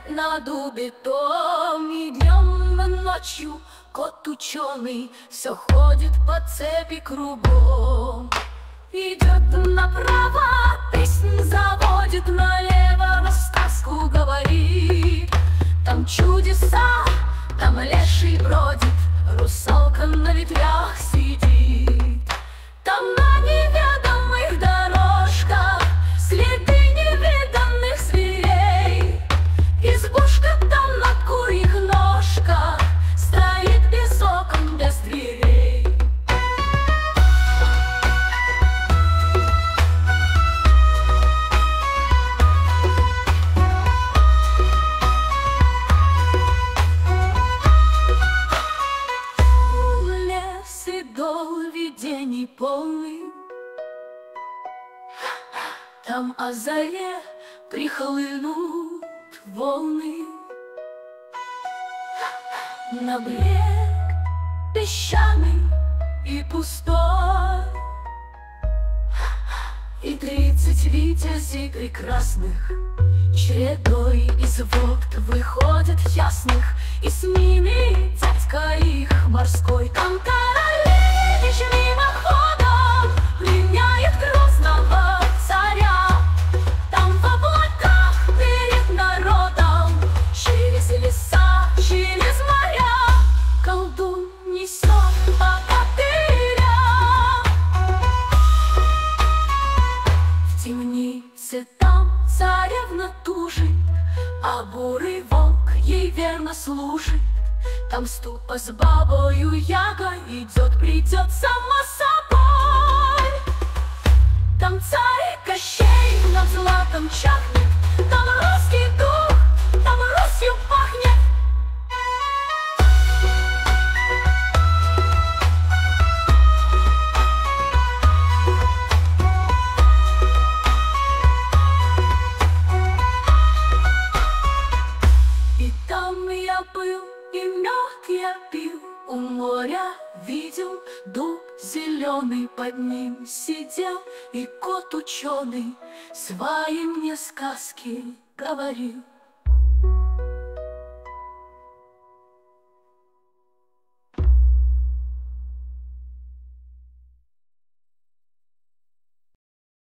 цепь на дубе том И днем и ночью кот ученый Все ходит по цепи кругом. Идет направо, песнь заводит налево Рассказку говорит. Там чудеса, там леший бродит Русалка на ветвях полный Там о заре прихлынут волны. На берег песчаный и пустой. И тридцать витязей прекрасных Чередой из вод выходят ясных. И с ними дядька их морской Там темнице там царевна тужит, А бурый волк ей верно служит. Там ступа с бабою яга идет, придет само У моря видел дуб зеленый Под ним сидел и кот ученый Свои мне сказки говорил